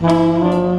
Música